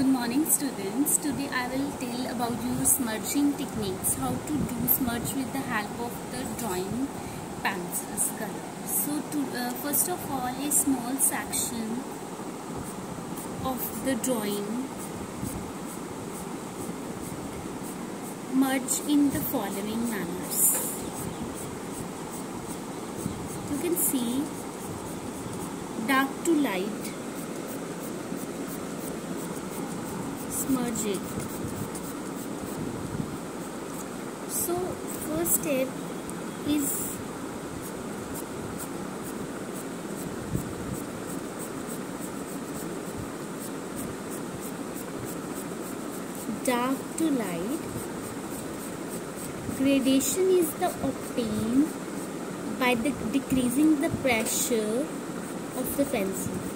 Good morning students. Today I will tell about you smudging techniques. How to do smudge with the help of the drawing pencils color. So to, uh, first of all a small section of the drawing merge in the following manners. You can see dark to light smudge it. So first step is dark to light. Gradation is the obtained by the decreasing the pressure of the pencil.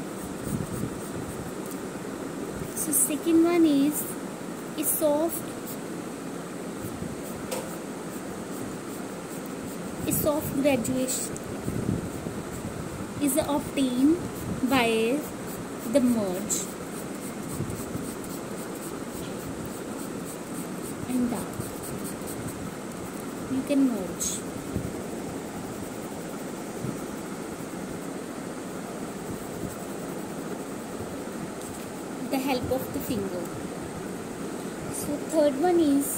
So second one is a soft a soft graduation is obtained by the merge and dark. You can merge. The help of the finger. So third one is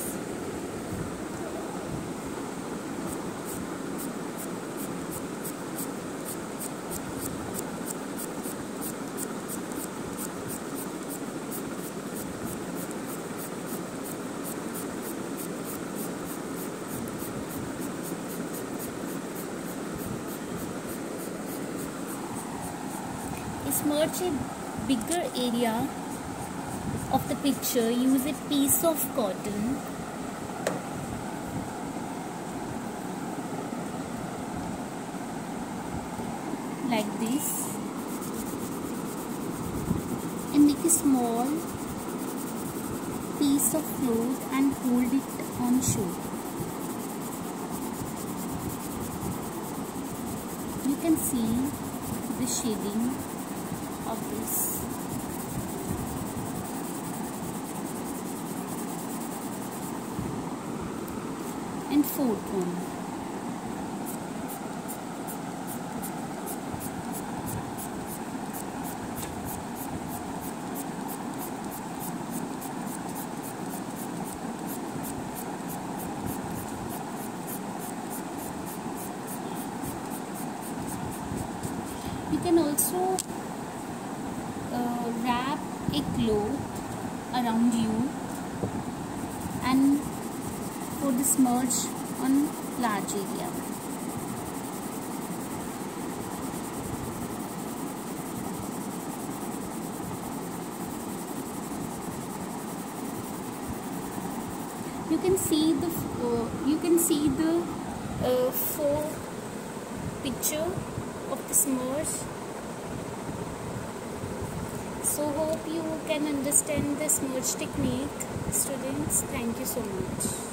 smudge a bigger area of the picture use a piece of cotton. Like this. And make a small piece of cloth and hold it on shoulder. You can see the shading of this and fourth one. You can also uh, wrap a cloth around you and for the smudge on large area. You can see the uh, you can see the uh, four picture of the smudge. So hope you can understand the smudge technique, students. Thank you so much.